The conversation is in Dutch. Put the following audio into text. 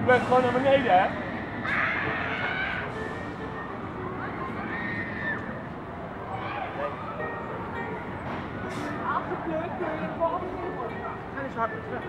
Ik ben gewoon naar beneden, hè? Afgekleurd, kun je de volgende keer En is hard terug.